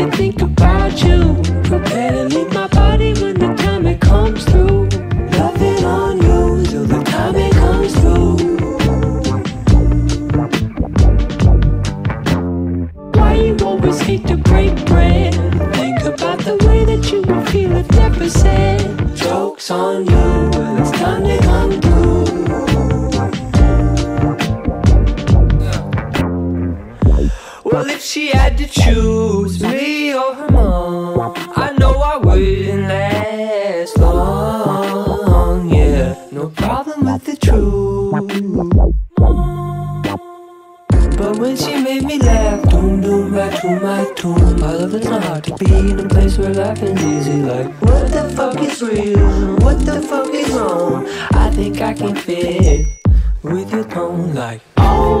to think about you. My body when the time it comes through. On you till the time it comes through. Why you always hate to break bread? Think about the way that you feel. Jokes on you, well it's time to come through. Well, if she had to choose me or her mom, I know I wouldn't last long. Yeah, no problem with the truth. But when she made me laugh, doom doom right to my tomb. I love it's not hard to be in a place where life is easy. Like, what the fuck is real? What the fuck is wrong? I think I can fit with your tone. Like, oh,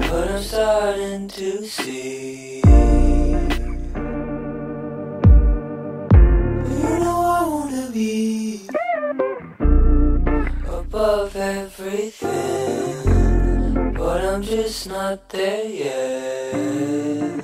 but I'm starting to see. You know I wanna be above everything, but I'm just not there yet.